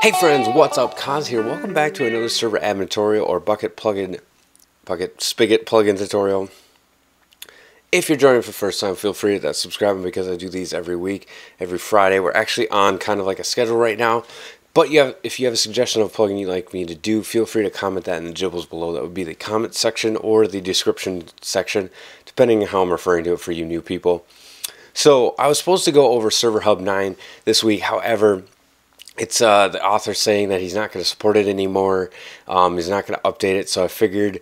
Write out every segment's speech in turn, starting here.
Hey friends, what's up? Koz here. Welcome back to another server admin tutorial or Bukkit plugin, Bukkit spigot plugin tutorial. If you're joining for the first time, feel free to subscribe because I do these every week, every Friday. We're actually on kind of like a schedule right now. But you have, if you have a suggestion of a plugin you'd like me to do, feel free to comment that in the gibbles below. That would be the comment section or the description section, depending on how I'm referring to it for you new people. So I was supposed to go over Server Hub 9 this week. However, it's uh, the author saying that he's not going to support it anymore. Um, he's not going to update it, so I figured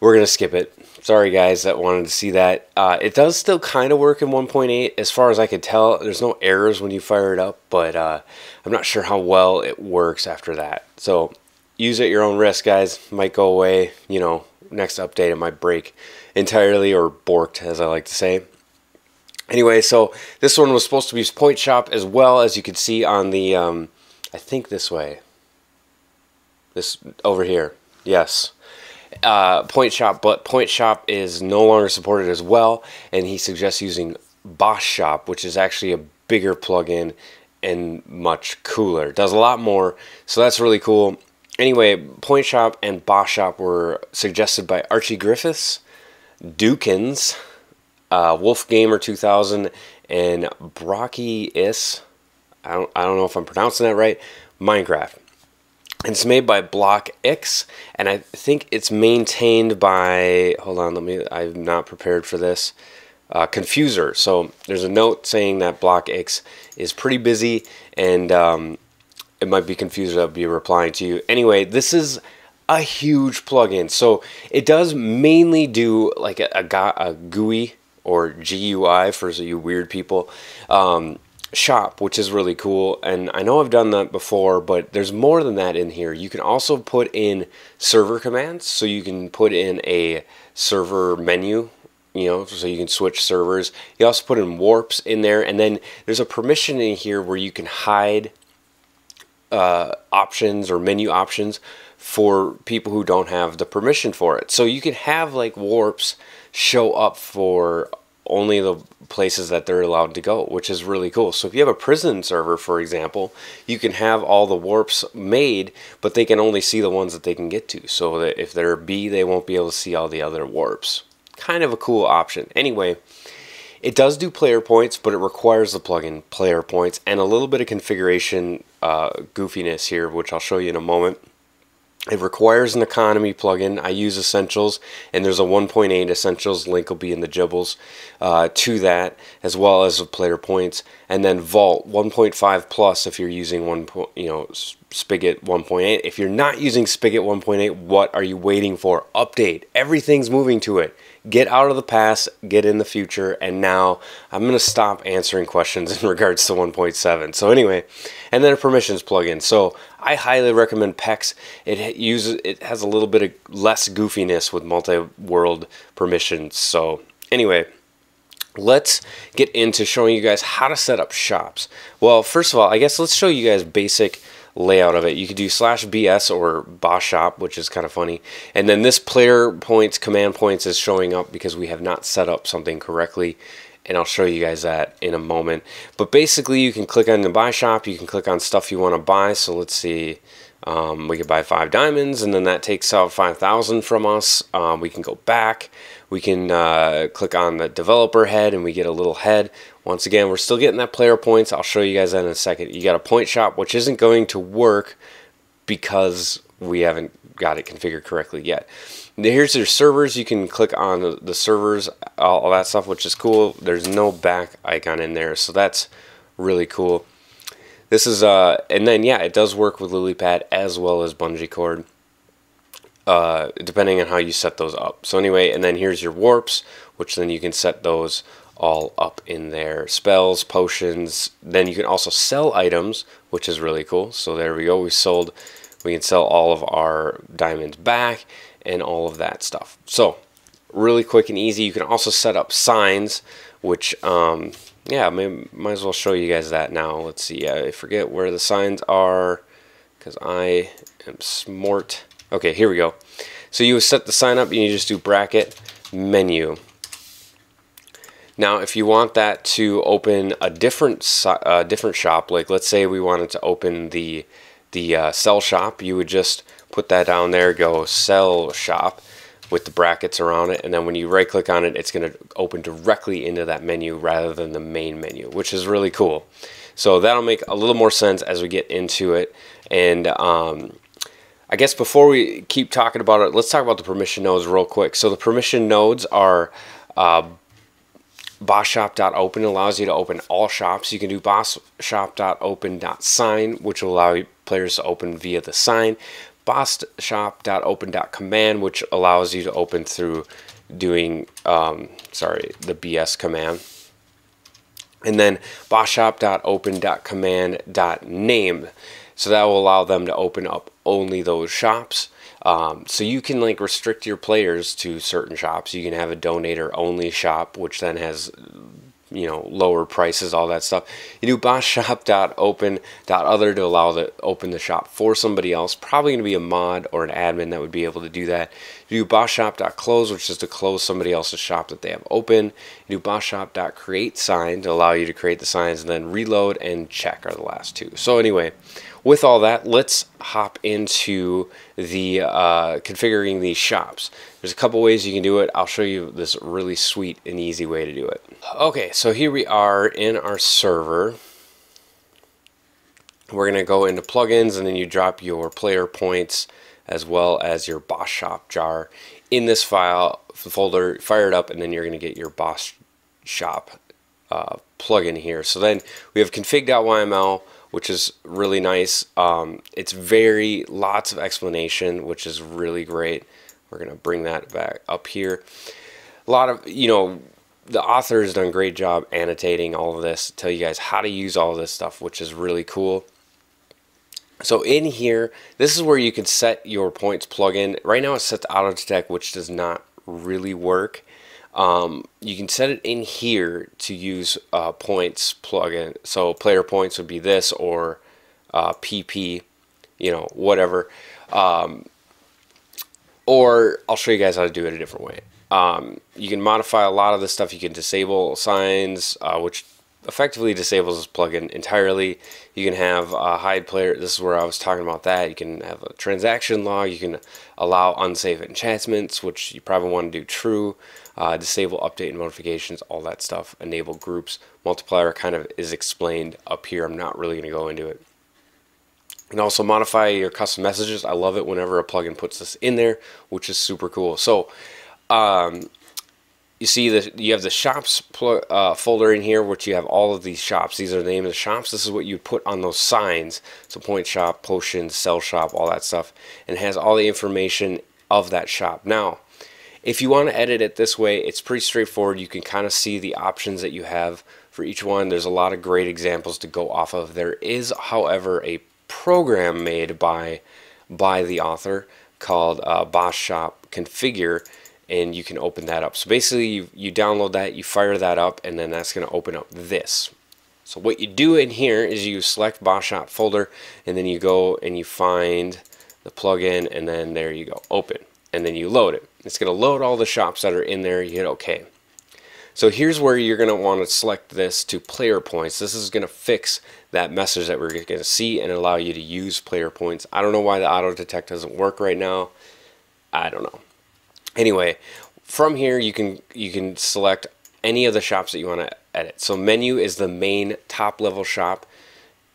we're going to skip it. Sorry, guys, that wanted to see that. Uh, it does still kind of work in 1.8, as far as I could tell. There's no errors when you fire it up, but uh, I'm not sure how well it works after that. So use at your own risk, guys. Might go away. You know, next update it might break entirely or borked, as I like to say. Anyway, so this one was supposed to be Point Shop as well, as you can see on the. Um, I think this way. This over here. Yes. Uh, Point Shop, but Point Shop is no longer supported as well, and he suggests using Boss Shop, which is actually a bigger plugin and much cooler. Does a lot more, so that's really cool. Anyway, Point Shop and Boss Shop were suggested by Archie Griffiths, Dukins, uh, Wolf Gamer 2000, and Brocky Is. I don't, I don't know if I'm pronouncing that right. Minecraft. It's made by Block X, and I think it's maintained by. Hold on, let me. I'm not prepared for this. Uh, Confuser. So there's a note saying that Blackixx is pretty busy, and um, it might be Confuser that'll be replying to you. Anyway, this is a huge plugin. So it does mainly do like a, a, a GUI or GUI for you weird people. Um, shop, which is really cool. And I know I've done that before, but there's more than that in here. You can also put in server commands. So you can put in a server menu, you know, so you can switch servers. You also put in warps in there. And then there's a permission in here where you can hide uh, options or menu options for people who don't have the permission for it. So you can have like warps show up for only the places that they're allowed to go, which is really cool. So if you have a prison server, for example, you can have all the warps made, but they can only see the ones that they can get to. So that if they're B, they won't be able to see all the other warps. Kind of a cool option. Anyway, it does do player points, but it requires the plugin player points and a little bit of configuration uh, goofiness here, which I'll show you in a moment. It requires an economy plugin. I use Essentials, and there's a 1.8 Essentials link will be in the gibbles uh, to that, as well as player points, and then Vault 1.5 plus if you're using one, you know, Spigot 1.8. If you're not using Spigot 1.8, what are you waiting for? Update. Everything's moving to it get out of the past, get in the future, and now I'm going to stop answering questions in regards to 1.7. So anyway, and then a permissions plugin. So I highly recommend PEX. It uses it has a little bit of less goofiness with multi-world permissions. So anyway, let's get into showing you guys how to set up shops. Well, first of all, I guess let's show you guys basic layout of it. You could do slash BS or boss shop, which is kind of funny. And then this player points, command points is showing up because we have not set up something correctly. And I'll show you guys that in a moment. But basically, you can click on the buy shop. You can click on stuff you want to buy. So let's see. Um, we could buy five diamonds, and then that takes out 5,000 from us. Um, we can go back. We can uh, click on the developer head, and we get a little head. Once again, we're still getting that player points. I'll show you guys that in a second. You got a point shop, which isn't going to work because we haven't got it configured correctly yet. Here's your servers. You can click on the servers, all, that stuff, which is cool. There's no back icon in there, so that's really cool. This is, uh, and then, yeah, it does work with LilyPad as well as BungeeCord, uh, depending on how you set those up. So anyway, and then here's your warps, which then you can set those all up in there. Spells, potions. Then you can also sell items, which is really cool. So there we go. We sold. We can sell all of our diamonds back and all of that stuff. So really quick and easy. You can also set up signs, which um, yeah, may, might as well show you guys that now. Let's see. I forget where the signs are because I am smart. Okay, here we go. So you set the sign up and you just do bracket menu Now, if you want that to open a different uh, different shop, like let's say we wanted to open the the uh, sell shop, you would just put that down there, go sell shop with the brackets around it, and then when you right click on it, it's going to open directly into that menu rather than the main menu, which is really cool. So that'll make a little more sense as we get into it. And um, I guess before we keep talking about it, let's talk about the permission nodes real quick. So the permission nodes are uh, bossshop.open allows you to open all shops. You can do bossshop.open.sign, which will allow players to open via the sign. bossshop.open.command, which allows you to open through doing, um, sorry, the BS command. And then bossshop.open.command.name. So that will allow them to open up only those shops. Um, so you can like restrict your players to certain shops. You can have a donator only shop, which then has you know lower prices, all that stuff. You do bossshop.open.other to allow the open the shop for somebody else. Probably going to be a mod or an admin that would be able to do that. You do bossshop.close, which is to close somebody else's shop that they have open. You do bossshop.create sign to allow you to create the signs, and then reload and check are the last two. So anyway, with all that, let's hop into the uh, configuring these shops. There's a couple ways you can do it. I'll show you this really sweet and easy way to do it. Okay, so here we are in our server. We're going to go into plugins and then you drop your player points as well as your Boss Shop jar in this file folder, fire it up, and then you're going to get your Boss Shop uh, plugin here. So then we have config.yml which is really nice. Um, it's very lots of explanation, which is really great. We're gonna bring that back up here. A lot of you know the author has done a great job annotating all of this, tell you guys how to use all this stuff, which is really cool. So in here, this is where you can set your points plugin. Right now it's set to auto detect, which does not really work. Um, you can set it in here to use uh, points plugin. So player points would be this or uh, PP, you know, whatever. Um, or I'll show you guys how to do it a different way. Um, you can modify a lot of the stuff. You can disable signs, uh, which effectively disables this plugin entirely. You can have a hide player. This is where I was talking about that. You can have a transaction log. You can allow unsafe enchantments, which you probably want to do true. Uh, disable update notifications, all that stuff. Enable groups. Multiplier kind of is explained up here. I'm not really going to go into it. And also modify your custom messages. I love it whenever a plugin puts this in there, which is super cool. So um, you see that you have the shops uh, folder in here, which you have all of these shops. These are the name of the shops. This is what you put on those signs. So point shop, potion, sell shop, all that stuff. And has all the information of that shop. Now, if you want to edit it this way, it's pretty straightforward. You can kind of see the options that you have for each one. There's a lot of great examples to go off of. There is, however, a program made by, by the author called uh, Boss Shop Configure and you can open that up. So basically you, you download that, you fire that up, and then that's going to open up this. So what you do in here is you select Boss Shop folder, and then you go and you find the plugin, and then there you go, open. And then you load it. It's going to load all the shops that are in there. You hit OK. So here's where you're going to want to select this to player points. This is going to fix that message that we're going to see and allow you to use player points. I don't know why the auto detect doesn't work right now. I don't know. Anyway, from here you can you can select any of the shops that you want to edit. So menu is the main top level shop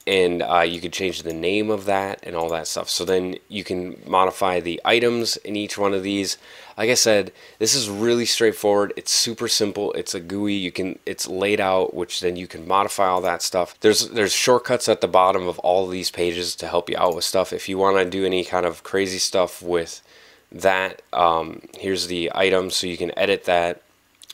and uh, you can change the name of that and all that stuff. So then you can modify the items in each one of these. Like I said, this is really straightforward. It's super simple. It's a GUI. You can it's laid out, which then you can modify all that stuff. There's there's shortcuts at the bottom of all of these pages to help you out with stuff. If you want to do any kind of crazy stuff with that um, here's the item. So you can edit that.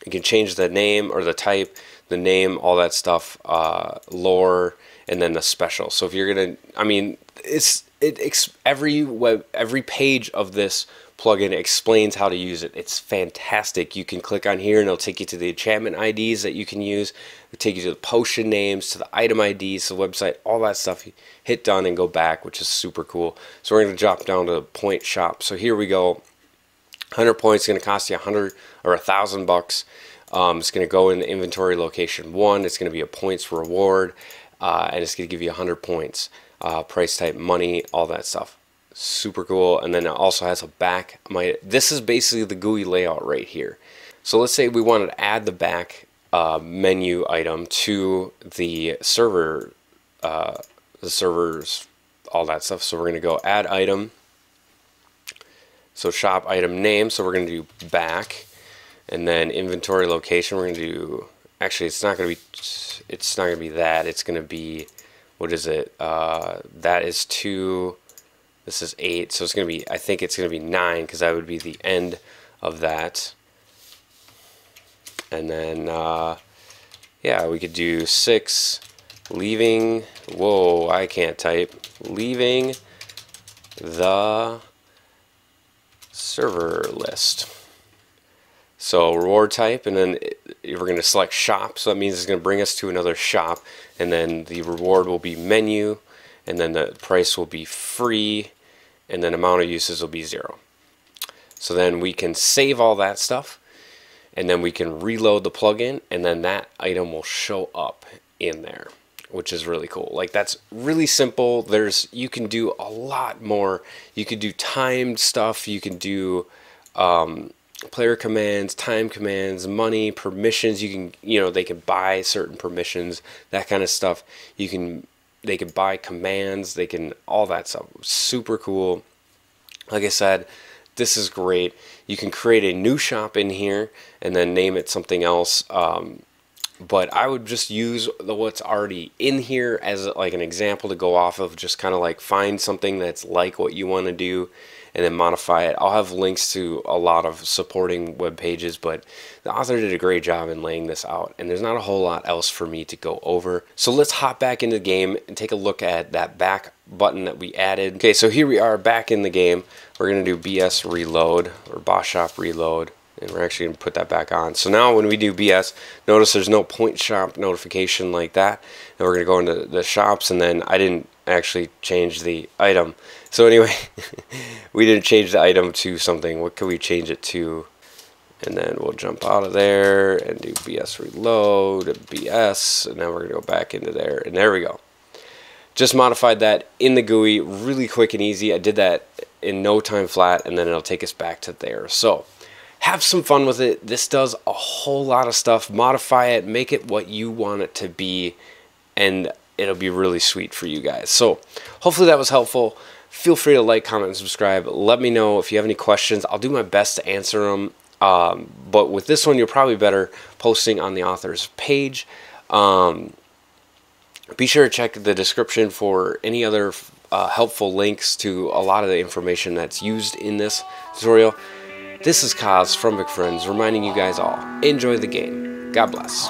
You can change the name or the type the name all that stuff uh, lore and then the special. So if you're gonna I mean it's it every web every page of this plugin explains how to use it. It's fantastic. You can click on here and it'll take you to the enchantment IDs that you can use. It'll take you to the potion names, to the item IDs, the website, all that stuff. Hit done and go back, which is super cool. So we're going to drop down to the point shop. So here we go. 100 points is going to cost you 100 or a thousand bucks. Um, it's going to go in the inventory location one. It's going to be a points reward, uh, and it's going to give you 100 points. Uh, price type, money, all that stuff. Super cool. And then it also has a back. My this is basically the GUI layout right here. So let's say we wanted to add the back uh, menu item to the server, uh, the servers, all that stuff. So we're going to go add item. So shop item name. So we're going to do back and then inventory location we're to do actually it's not going to be it's not to be that it's going to be what is it uh, that is 2 this is 8 so it's going to be I think it's going to be 9 because that would be the end of that and then uh, yeah we could do 6 leaving whoa I can't type leaving the server list so reward type, and then we're going to select shop. So that means it's going to bring us to another shop, and then the reward will be menu, and then the price will be free, and then amount of uses will be zero. So then we can save all that stuff, and then we can reload the plugin, and then that item will show up in there, which is really cool. Like that's really simple. There's you can do a lot more. You can do timed stuff. You can do um, player commands, time commands, money, permissions. You can, you know, they can buy certain permissions, that kind of stuff. You can, they can buy commands, they can, all that stuff. Super cool. Like I said, this is great. You can create a new shop in here and then name it something else. Um, but I would just use the what's already in here as like an example to go off of. Just kind of like find something that's like what you want to do and then modify it. I'll have links to a lot of supporting web pages, but the author did a great job in laying this out, and there's not a whole lot else for me to go over. So let's hop back into the game and take a look at that back button that we added. Okay, so here we are back in the game. We're going to do BS reload or Boss Shop reload and we're actually going to put that back on. So now when we do BS, notice there's no point shop notification like that. And we're going to go into the shops and then I didn't actually change the item. So anyway, we didn't change the item to something. What can we change it to? And then we'll jump out of there and do BS reload, BS, and then we're to go back into there. And there we go. Just modified that in the GUI, really quick and easy. I did that in no time flat, and then it'll take us back to there. So have some fun with it. This does a whole lot of stuff. Modify it, make it what you want it to be, and it'll be really sweet for you guys. So hopefully that was helpful. Feel free to like, comment, and subscribe. Let me know if you have any questions. I'll do my best to answer them. Um, but with this one, you're probably better posting on the author's page. Um, be sure to check the description for any other uh, helpful links to a lot of the information that's used in this tutorial. This is Koz from McFriends reminding you guys all, enjoy the game. God bless.